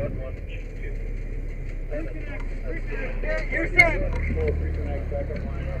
Reconnect. you're set Backup line up.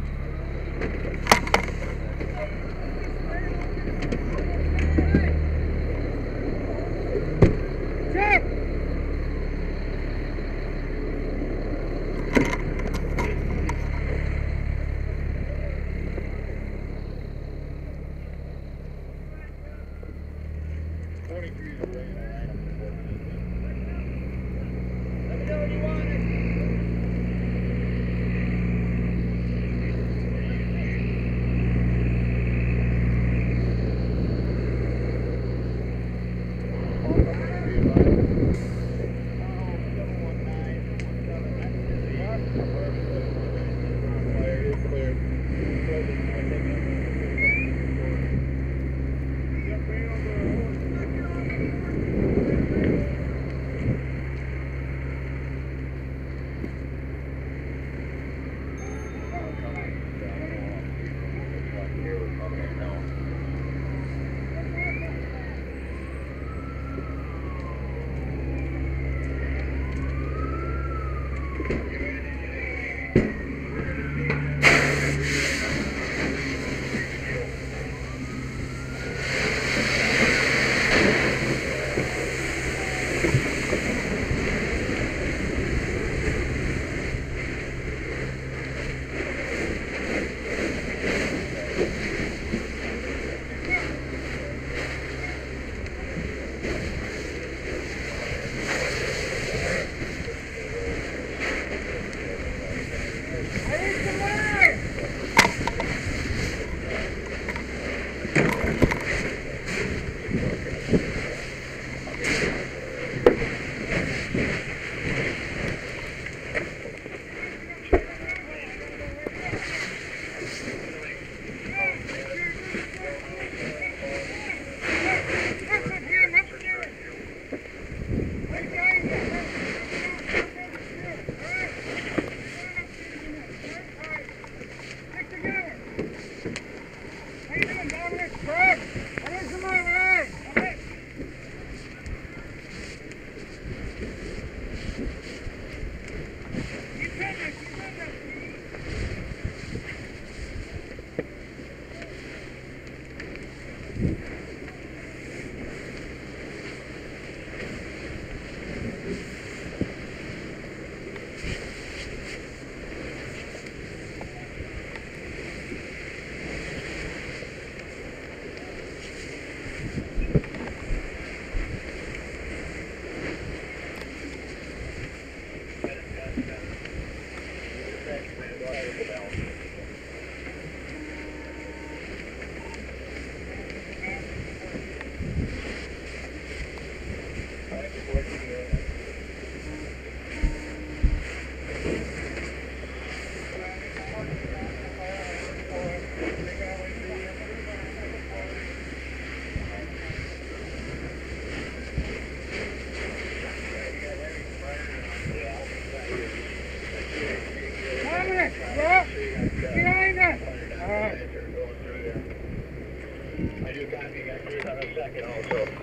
Thank you.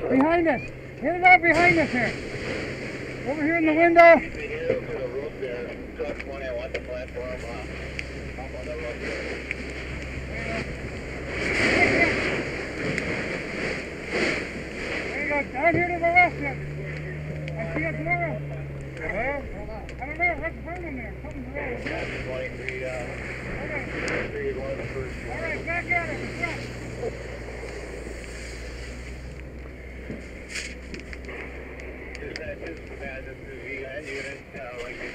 Behind us. Get it out behind us here. Over here in the window. There you go. Down here to the left. I see a tomorrow. Well, I don't know. What's burning there? Something's wrong. Yeah, like